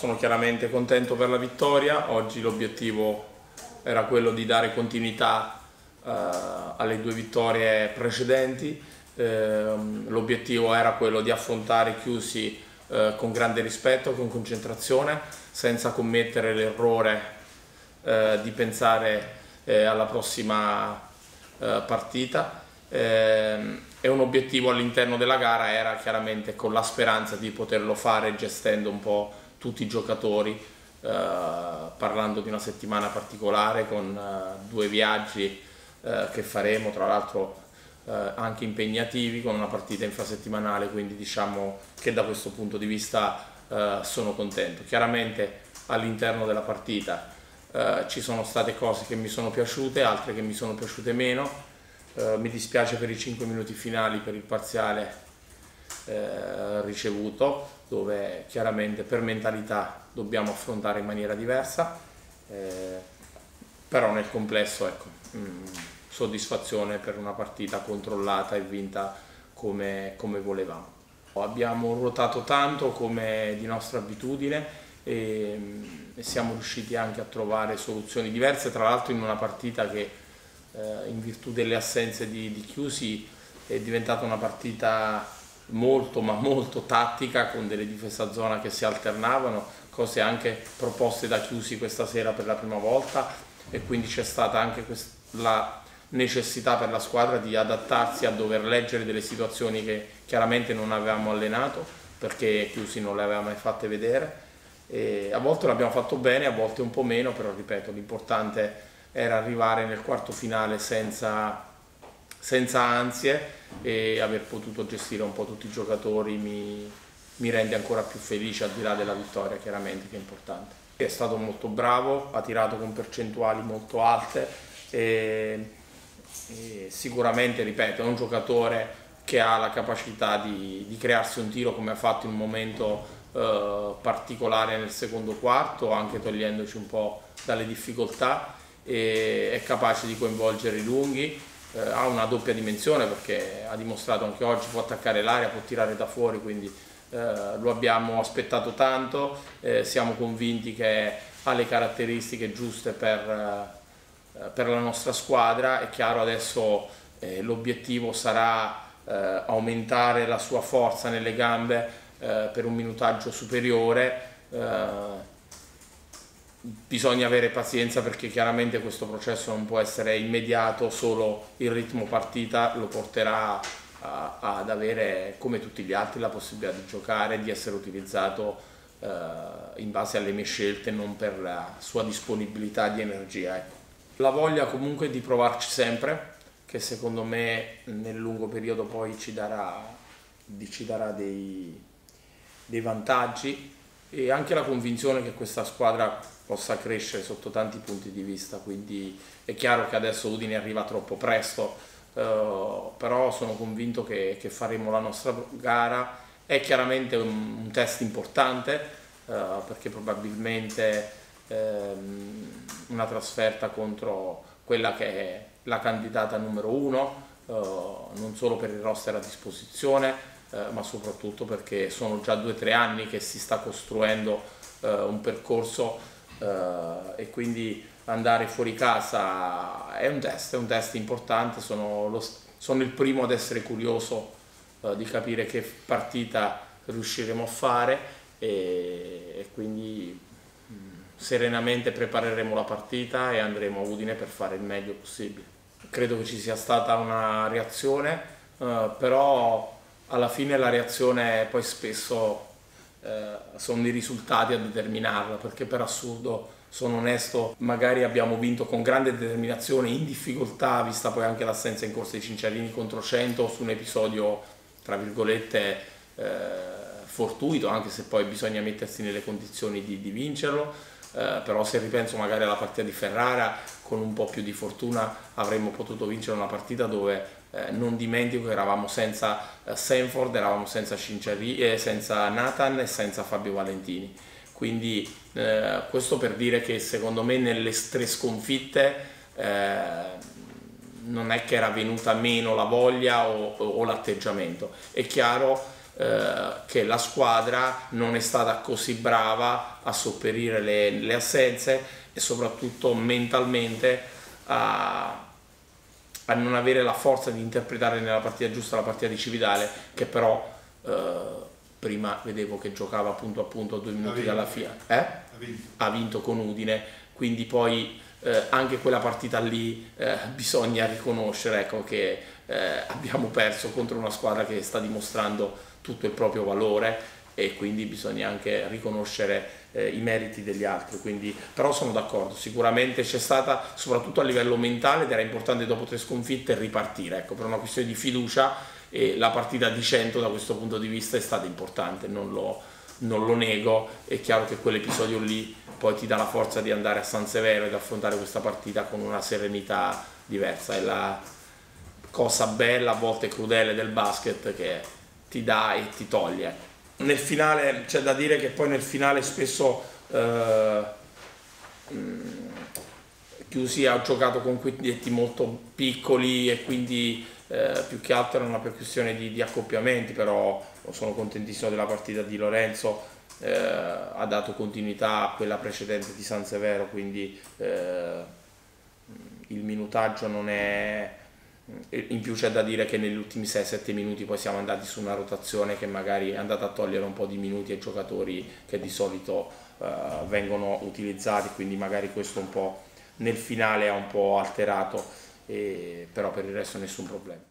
Sono chiaramente contento per la vittoria, oggi l'obiettivo era quello di dare continuità eh, alle due vittorie precedenti, eh, l'obiettivo era quello di affrontare Chiusi eh, con grande rispetto, con concentrazione, senza commettere l'errore eh, di pensare eh, alla prossima eh, partita. Ehm, e un obiettivo all'interno della gara era chiaramente con la speranza di poterlo fare gestendo un po' tutti i giocatori, eh, parlando di una settimana particolare con eh, due viaggi eh, che faremo, tra l'altro eh, anche impegnativi, con una partita infrasettimanale, quindi diciamo che da questo punto di vista eh, sono contento. Chiaramente all'interno della partita ci sono state cose che mi sono piaciute, altre che mi sono piaciute meno. mi dispiace per i 5 minuti finali, per il parziale eh, ricevuto dove chiaramente per mentalità dobbiamo affrontare in maniera diversa eh, però nel complesso ecco, mh, mm, soddisfazione per una partita controllata e vinta come, come volevamo. Abbiamo ruotato tanto come di nostra abitudine e, mm, e, siamo riusciti anche a trovare soluzioni diverse tra l'altro in una partita che eh, in virtù delle assenze di, di Chiusi è diventata una partita molto ma molto tattica con delle difese a zona che si alternavano, cose anche proposte da Chiusi questa sera per la prima volta e quindi c'è stata anche la necessità per la squadra di adattarsi a dover leggere delle situazioni che chiaramente non avevamo allenato perché Chiusi non le aveva mai fatte vedere. E a volte l'abbiamo fatto bene, a volte un po' meno, però ripeto, l'importante era arrivare nel quarto finale senza senza ansie e aver potuto gestire un po' tutti i giocatori mi, mi rende ancora più felice al di là della vittoria chiaramente che è importante. È stato molto bravo, ha tirato con percentuali molto alte e, e sicuramente, ripeto, è un giocatore che ha la capacità di, di crearsi un tiro come ha fatto in un momento eh, particolare nel secondo quarto, anche togliendoci un po' dalle difficoltà è capace di coinvolgere i lunghi eh, ha una doppia dimensione perché ha dimostrato anche oggi può attaccare l'aria, può tirare da fuori, quindi eh, lo abbiamo aspettato tanto, eh, siamo convinti che ha le caratteristiche giuste per, eh, per la nostra squadra, è chiaro adesso eh, l'obiettivo sarà eh, aumentare la sua forza nelle gambe per un minutaggio superiore bisogna avere pazienza perché chiaramente questo processo non può essere immediato, solo il ritmo partita lo porterà a, ad avere come tutti gli altri la possibilità di giocare, di essere utilizzato eh, in base alle mie scelte, non per la sua disponibilità di energia. Ecco. La voglia comunque di provarci sempre, che secondo me nel lungo periodo poi ci darà, ci darà dei, dei vantaggi e anche la convinzione che questa squadra possa crescere sotto tanti punti di vista, quindi è chiaro che adesso Udine arriva troppo presto, eh, però sono convinto che, che, faremo la nostra gara, è chiaramente un, un test importante eh, perché probabilmente ehm, una trasferta contro quella che è la candidata numero uno, eh, non solo per il roster a disposizione, eh, ma soprattutto perché sono già due o tre anni che si sta costruendo eh, un percorso eh, e quindi andare fuori casa è un test, è un test importante, sono, lo, sono il primo ad essere curioso eh, di capire che partita riusciremo a fare e, e quindi mh, serenamente prepareremo la partita e andremo a Udine per fare il meglio possibile. Credo che ci sia stata una reazione, eh, però alla fine la reazione poi spesso eh, sono i risultati a determinarla, perché per assurdo sono onesto, magari abbiamo vinto con grande determinazione, in difficoltà, vista poi anche l'assenza in corsa di Cinciarini contro 100 su un episodio, tra virgolette, eh, fortuito, anche se poi bisogna mettersi nelle condizioni di, di vincerlo, eh, però se ripenso magari alla partita di Ferrara, con un po' più di fortuna avremmo potuto vincere una partita dove eh, non dimentico che eravamo senza eh, Sanford, eravamo senza Cinciarri, eh, senza Nathan e senza Fabio Valentini. Quindi eh, questo per dire che secondo me nelle tre sconfitte eh, non è che era venuta meno la voglia o, o l'atteggiamento. È chiaro eh, che la squadra non è stata così brava a sopperire le, le assenze e soprattutto mentalmente a, a, non avere la forza di interpretare nella partita giusta la partita di Cividale che però eh, prima vedevo che giocava punto a punto a due minuti dalla fine eh? ha, vinto. ha vinto con Udine quindi poi eh, anche quella partita lì eh, bisogna riconoscere ecco, che eh, abbiamo perso contro una squadra che sta dimostrando tutto il proprio valore e quindi bisogna anche riconoscere eh, i meriti degli altri. Quindi, però sono d'accordo, sicuramente c'è stata, soprattutto a livello mentale, ed era importante dopo tre sconfitte ripartire, ecco, per una questione di fiducia e la partita di 100 da questo punto di vista è stata importante, non lo, non lo nego, è chiaro che quell'episodio lì poi ti dà la forza di andare a San Severo ed affrontare questa partita con una serenità diversa, è la cosa bella, a volte crudele del basket che ti dà e ti toglie. Nel finale c'è da dire che poi nel finale spesso eh, mm, Chiusi ha giocato con quintetti molto piccoli e quindi eh, più che altro era una questione di, di, accoppiamenti, però sono contentissimo della partita di Lorenzo, eh, ha dato continuità a quella precedente di San Severo, quindi eh, il minutaggio non è, in più c'è da dire che negli ultimi 6-7 minuti poi siamo andati su una rotazione che magari è andata a togliere un po' di minuti ai giocatori che di solito uh, vengono utilizzati, quindi magari questo un po' nel finale ha un po' alterato, e, però per il resto nessun problema.